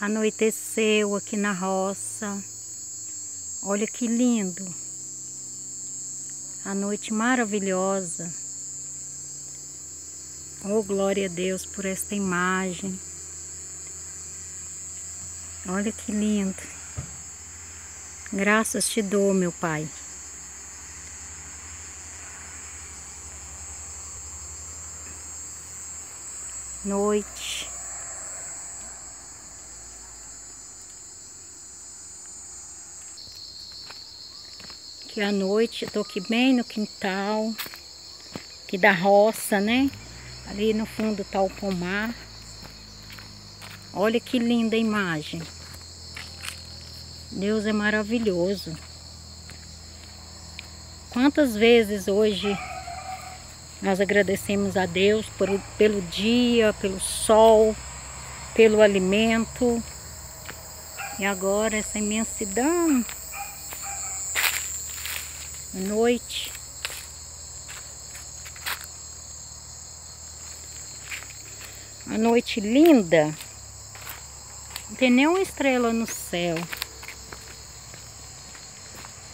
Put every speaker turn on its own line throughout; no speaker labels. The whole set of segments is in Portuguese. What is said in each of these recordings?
Anoiteceu aqui na roça. Olha que lindo. A noite maravilhosa. Oh, glória a Deus por esta imagem. Olha que lindo. Graças te dou, meu Pai. Noite. Que à noite, eu tô aqui bem no quintal, aqui da roça, né? Ali no fundo tá o pomar. Olha que linda imagem. Deus é maravilhoso. Quantas vezes hoje nós agradecemos a Deus por, pelo dia, pelo sol, pelo alimento. E agora essa imensidão noite. A noite linda. Não tem nenhuma estrela no céu.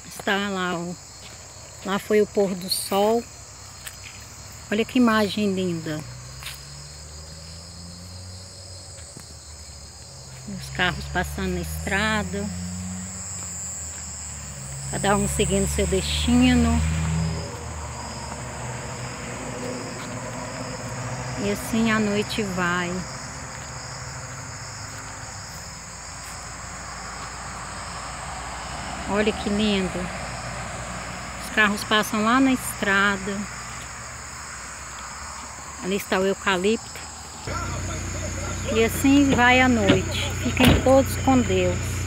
Está lá, ó. Lá foi o pôr do sol. Olha que imagem linda. Os carros passando na estrada. Cada um seguindo seu destino. E assim a noite vai. Olha que lindo. Os carros passam lá na estrada. Ali está o eucalipto. E assim vai a noite. Fiquem todos com Deus.